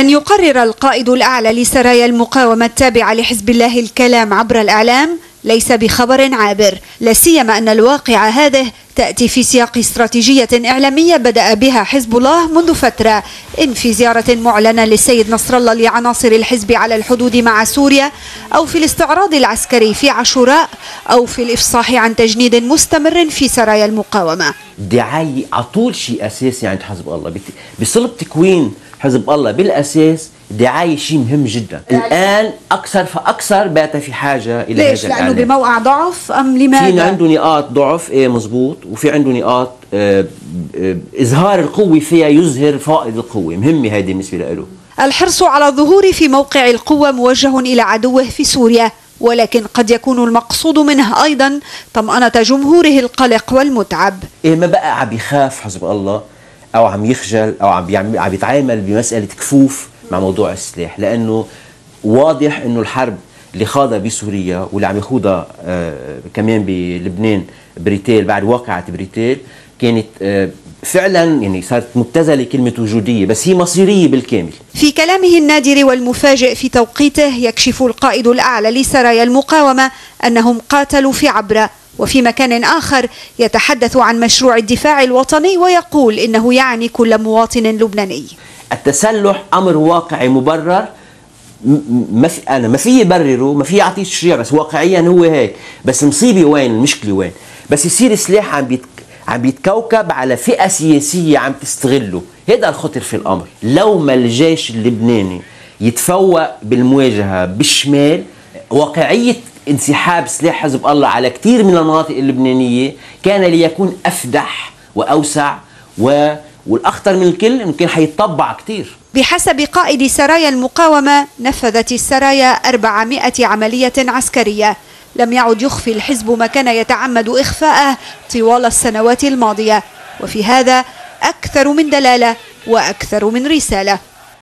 أن يقرر القائد الأعلى لسرايا المقاومة التابعة لحزب الله الكلام عبر الإعلام ليس بخبر عابر. لا سيما أن الواقع هذه تأتي في سياق استراتيجية إعلامية بدأ بها حزب الله منذ فترة. إن في زيارة معلنة للسيد نصر الله لعناصر الحزب على الحدود مع سوريا أو في الاستعراض العسكري في عاشوراء أو في الإفصاح عن تجنيد مستمر في سرايا المقاومة. الدعاية على طول شيء أساسي عند حزب الله بصلب تكوين حزب الله بالأساس دعاية شيء مهم جدا. الآن أكثر فأكثر بات في حاجة إلى ليش؟ هذا لأنه بموقع ضعف أم لماذا؟ في عنده نقاط ضعف إيه مزبوط. وفي عنده نقاط آه آه إظهار القوة فيها يظهر فائض القوة. مهمة هذه بالنسبة له. الحرص على الظهور في موقع القوة موجه إلى عدوه في سوريا ولكن قد يكون المقصود منه أيضا طمأنة جمهوره القلق والمتعب. إيه ما بقى عم يخاف حزب الله؟ أو عم يخجل أو عم عم يتعامل بمسألة كفوف مع موضوع السلاح لأنه واضح إنه الحرب اللي خاضها بسوريا واللي عم يخوضها آه كمان بلبنان بريتيل بعد واقعة بريتيل كانت آه فعلا يعني صارت مبتذلة كلمة وجودية بس هي مصيرية بالكامل. في كلامه النادر والمفاجئ في توقيته يكشف القائد الأعلى لسرايا المقاومة أنهم قاتلوا في عبره وفي مكان آخر يتحدث عن مشروع الدفاع الوطني ويقول إنه يعني كل مواطن لبناني. التسلح أمر واقعي مبرر. ما في أنا ما في يبرره ما في اعطيه تشريع بس واقعيا هو هيك. بس مصيبة وين؟ المشكلة وين؟ بس يصير سلاح عم عم بيتكوكب على فئة سياسية عم تستغله. هذا الخطر في الأمر. لو ما الجيش اللبناني يتفوق بالمواجهة بالشمال واقعية انسحاب سلاح حزب الله على كثير من المناطق اللبنانية كان ليكون أفدح وأوسع و والأخطر من الكل يمكن حيطبع كثير. بحسب قائد سرايا المقاومة نفذت السرايا 400 عملية عسكرية. لم يعد يخفي الحزب ما كان يتعمد إخفاءه طوال السنوات الماضية. وفي هذا أكثر من دلالة وأكثر من رسالة.